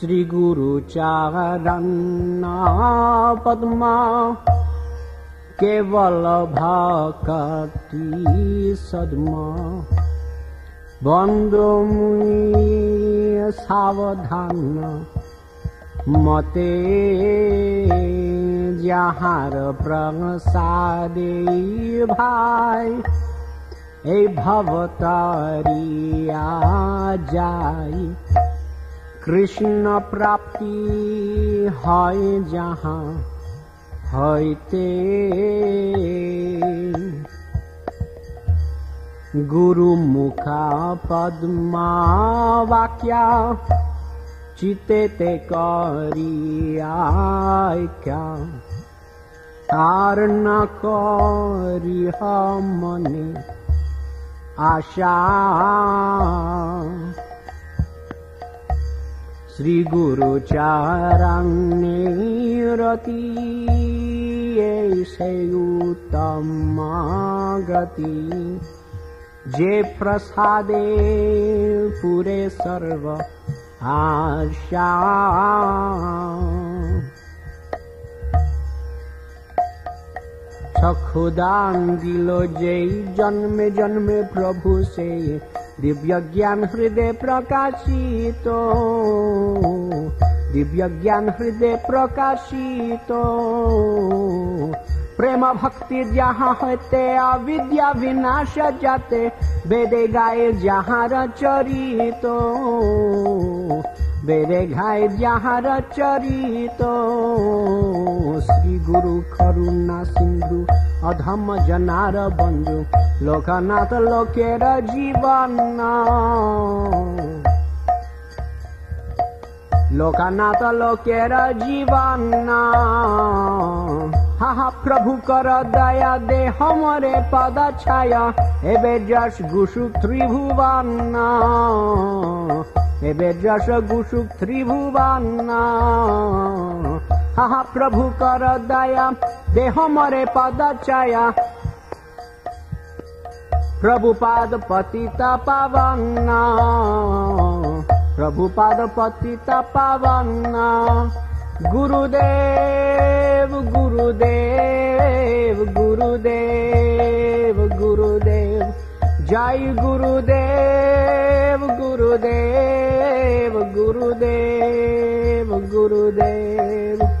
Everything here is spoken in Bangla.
श्रीगुरुचारण्णा पद्मा केवल भक्ति सद्मा বন্দ সাবধান মতে যাহার প্রসাদে ভাই এই ভবতারিয়া যাই কৃষ্ণ প্রাপ্তি হয় যাহা হইতে। গুরুমুখা পদ্মাবাক্যা চিতেতে করিয়া আর না করিহ মনে আশা। এই সেই উত্তম গতি যে প্রসাদে পুরে সর্ব আশা সখুদান দিল যেই জন্মে জন্মে প্রভু সে दिव्य ज्ञान हृदय प्रकाशित। दिव्य ज्ञान हृदय प्रकाशित। प्रेम भक्ति जहाँ होते, अविद्या विनाश जाते बेदे गाय जहाँ रचरित। बेदे गाय जहाँ रचरित। যাহার চরিত শ্রী গুরু, করুণা সিন্ধু, অধম জনার বন্ধু, লোকনাথ লোকের জীবন। হাহা, প্রভু কর দয়া দে হমরে পদ ছায়া, এবে যশ গুসুক ত্রিভুবন। এবে যশ গুসুক ত্রিভুবন। हा प्रभु कर दया, देह मरे पद छाया प्रभुपाद पतिता पावन प्रभुपाद पतिता पावन गुरुदेव गुरुदेव गुरुदेव गुरुदेव। जय गुरुदेव गुरुदेव गुरुदेव गुरुदेव।